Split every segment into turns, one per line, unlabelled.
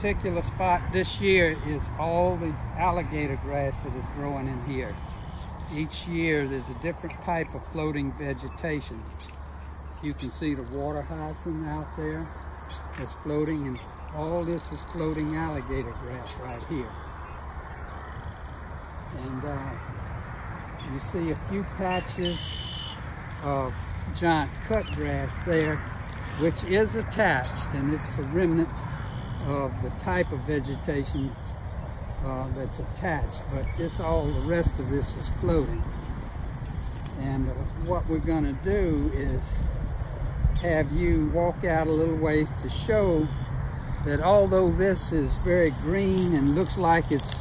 particular spot this year is all the alligator grass that is growing in here. Each year there's a different type of floating vegetation. You can see the water hyacinth out there that's floating and all this is floating alligator grass right here. And uh, you see a few patches of giant cut grass there, which is attached and it's a remnant of the type of vegetation uh, that's attached. But this all, the rest of this is floating. And uh, what we're gonna do is have you walk out a little ways to show that although this is very green and looks like it's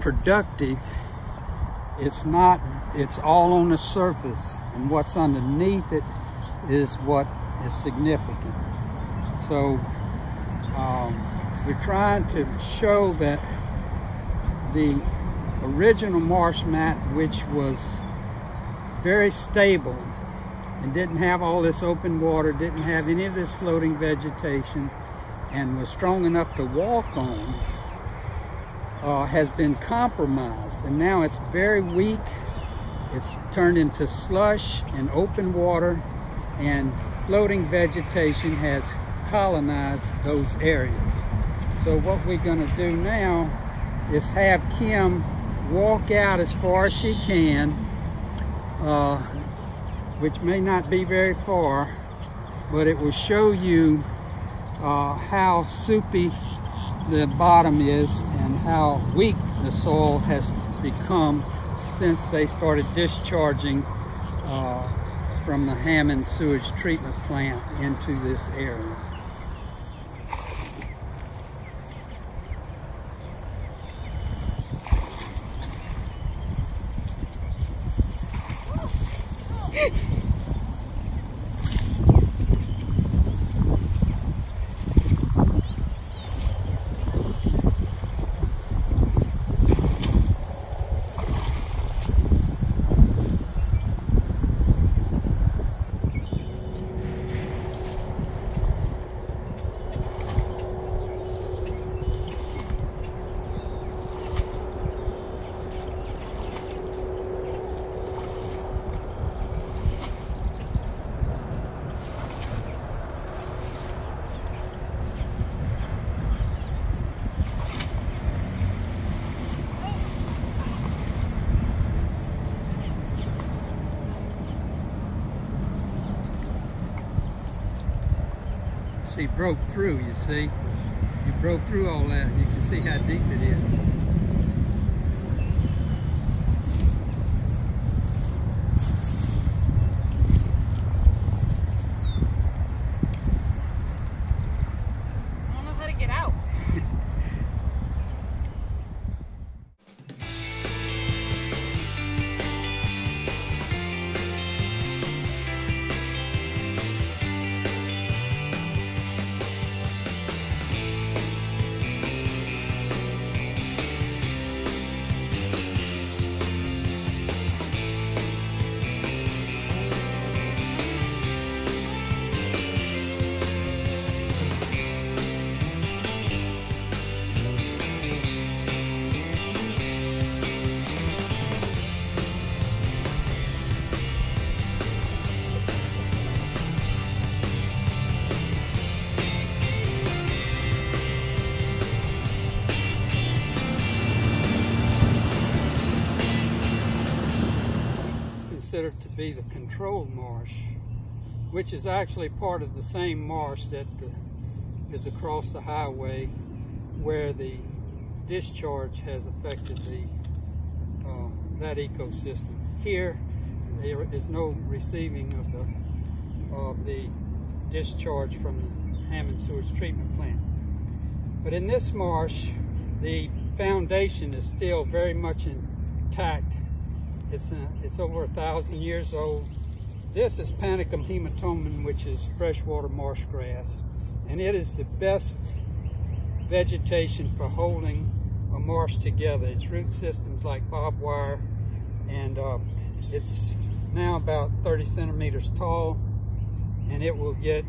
productive, it's not, it's all on the surface and what's underneath it is what is significant. So um, we're trying to show that the original marsh mat, which was very stable and didn't have all this open water, didn't have any of this floating vegetation, and was strong enough to walk on, uh, has been compromised. And now it's very weak. It's turned into slush and open water, and floating vegetation has colonized those areas. So what we're gonna do now is have Kim walk out as far as she can uh, which may not be very far, but it will show you uh, how soupy the bottom is and how weak the soil has become since they started discharging uh, from the Hammond sewage treatment plant into this area. She broke through, you see. You broke through all that. You can see how deep it is. Considered to be the controlled marsh, which is actually part of the same marsh that the, is across the highway where the discharge has affected the uh, that ecosystem. Here, there is no receiving of the of the discharge from the Hammond sewage treatment plant. But in this marsh, the foundation is still very much intact it's, a, uh, it's over a thousand years old. This is Panicum hemitomon, which is freshwater marsh grass. And it is the best vegetation for holding a marsh together. Its root system's like barbed wire. And uh, it's now about 30 centimeters tall. And it will get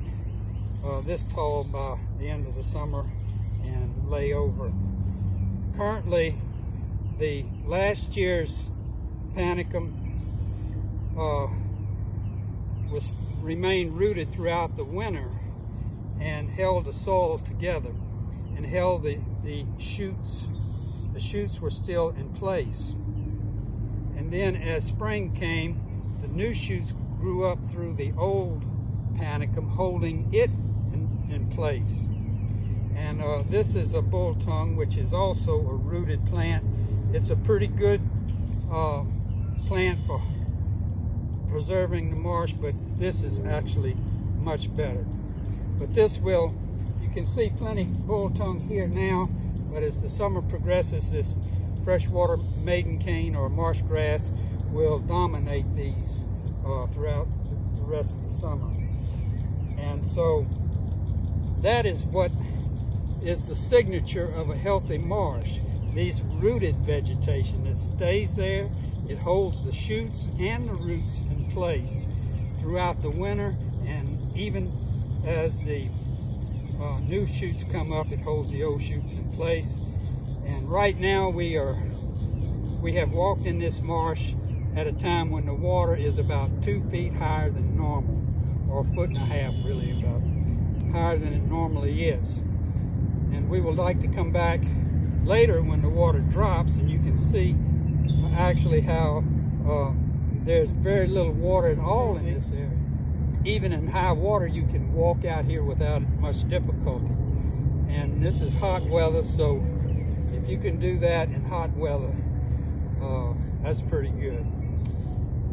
uh, this tall by the end of the summer and lay over. Currently, the last year's panicum uh, was remained rooted throughout the winter and held the soil together and held the, the shoots. The shoots were still in place. And then as spring came, the new shoots grew up through the old panicum, holding it in, in place. And uh, this is a bull tongue, which is also a rooted plant. It's a pretty good uh, plant for preserving the marsh, but this is actually much better. But this will, you can see plenty bull tongue here now, but as the summer progresses, this freshwater maiden cane or marsh grass will dominate these uh, throughout the rest of the summer. And so that is what is the signature of a healthy marsh. These rooted vegetation that stays there it holds the shoots and the roots in place throughout the winter and even as the uh, new shoots come up, it holds the old shoots in place. And right now we are, we have walked in this marsh at a time when the water is about two feet higher than normal, or a foot and a half really about higher than it normally is. And we would like to come back later when the water drops and you can see actually how uh, there's very little water at all in this area. Even in high water, you can walk out here without much difficulty. And this is hot weather, so if you can do that in hot weather, uh, that's pretty good.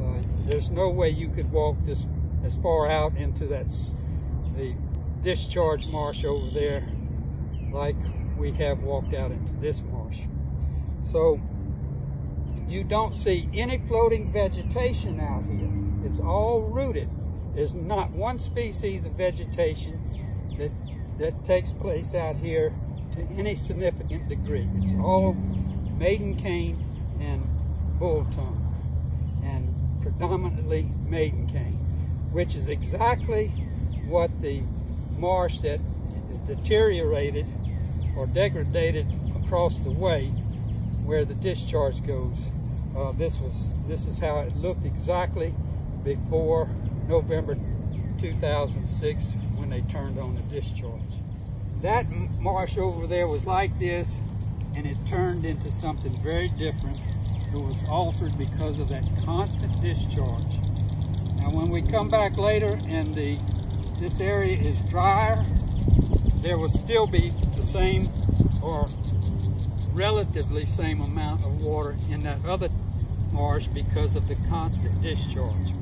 Uh, there's no way you could walk this as far out into that the discharge marsh over there like we have walked out into this marsh. So you don't see any floating vegetation out here. It's all rooted. There's not one species of vegetation that, that takes place out here to any significant degree. It's all maiden cane and bull tongue, and predominantly maiden cane, which is exactly what the marsh that is deteriorated or degraded across the way where the discharge goes uh, this was this is how it looked exactly before November 2006 when they turned on the discharge. That marsh over there was like this and it turned into something very different. It was altered because of that constant discharge. Now when we come back later and the this area is drier, there will still be the same or relatively same amount of water in that other marsh because of the constant discharge.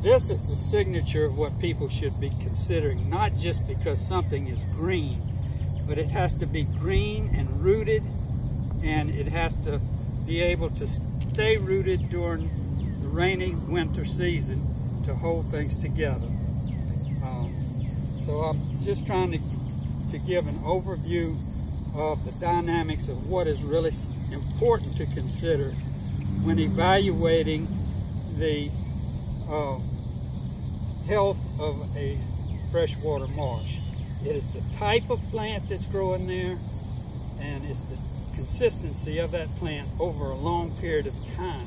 This is the signature of what people should be considering, not just because something is green, but it has to be green and rooted, and it has to be able to stay rooted during the rainy winter season to hold things together. Um, so I'm just trying to, to give an overview of the dynamics of what is really important to consider when evaluating the uh, health of a freshwater marsh. It is the type of plant that's growing there and it's the consistency of that plant over a long period of time.